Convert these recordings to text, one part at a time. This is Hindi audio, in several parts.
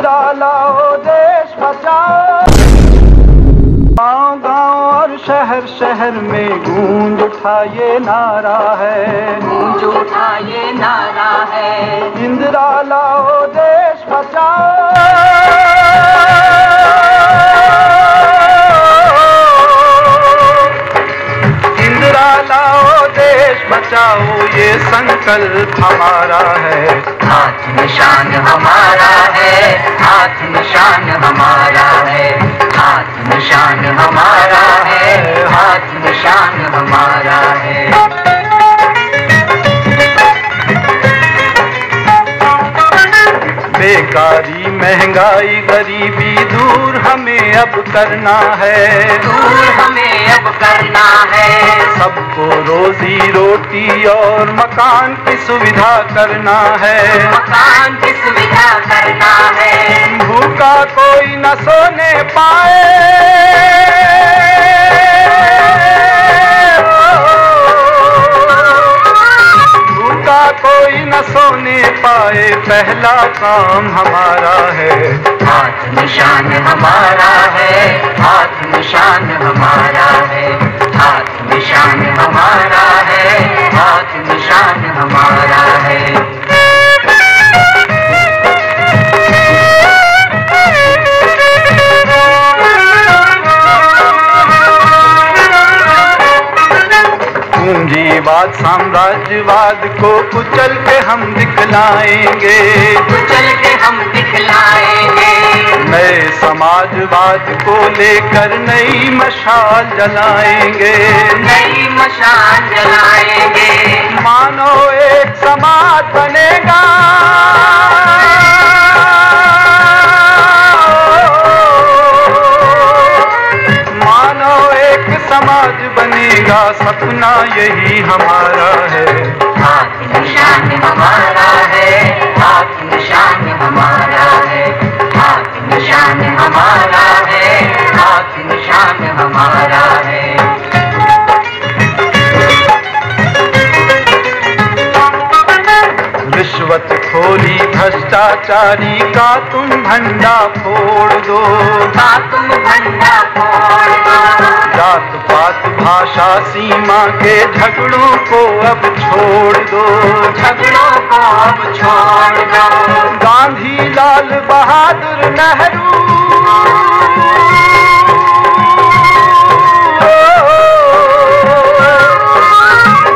इंदिरा लाओ देश बचाओ गाँव गाँव और शहर शहर में गूंज उठा ये नारा है। गूंज उठा ये नारा है। इंदिरा लाओ देश बचाओ लाओ देश बचाओ ये संकल्प हमारा है। हाथ निशान हमारा है हाथ बेकारी महँगाई गरीबी दूर हमें अब करना है। दूर हमें अब करना है। सबको रोजी रोटी और मकान की सुविधा करना है। मकान की सुविधा करना है। भूखा कोई न सोने पाए। न सोने पाए, पहला काम हमारा है। हाथ निशान हमारा है, हाथ निशान हमारा है, हाथ निशान हमारा है, हाथ पूंजीवाद साम्राज्यवाद को कुचल के हम दिखलाएँगे। कुचल के हम दिखलाएँगे। नए समाजवाद को लेकर नई मशाल जलाएँगे। नई मशाल जलाएँगे। मानो एक समाज बनेगा बनेगा सपना यही हमारा है। हाथ निशान हमारा है। हाथ निशान हमारा है। हाथ निशान हमारा है। हाथ निशान हमारा है। रिश्वत खोरी भ्रष्टाचारी का तुम भंडा फोड़ दो। का तुम भंडा फोड़ दो। भाषा सीमा के झगड़ों को अब छोड़ दो। झगड़ों को अब छोड़ दो। गांधी लाल बहादुर नेहरू।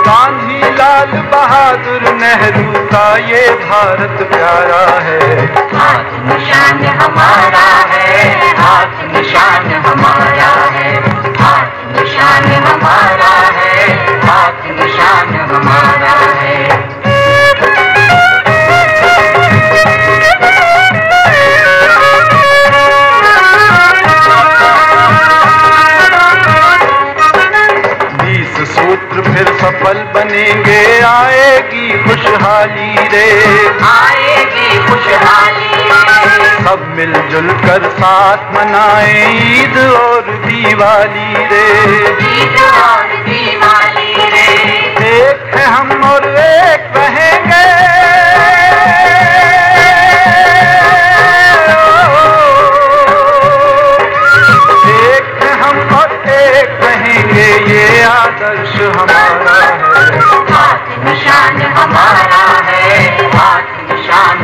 गांधी लाल बहादुर नेहरू का ये भारत प्यारा है। हाथ निशान हमारा है हाथ निशान हमारा है। दे। आएगी खुशहाली सब मिलजुल कर साथ मनाए ईद और दिवाली रे। ईद और दिवाली रे। एक है हम और एक रहेंगे। एक है हम और एक रहेंगे ये आदर्श हमारा है। निशान हमारा। John.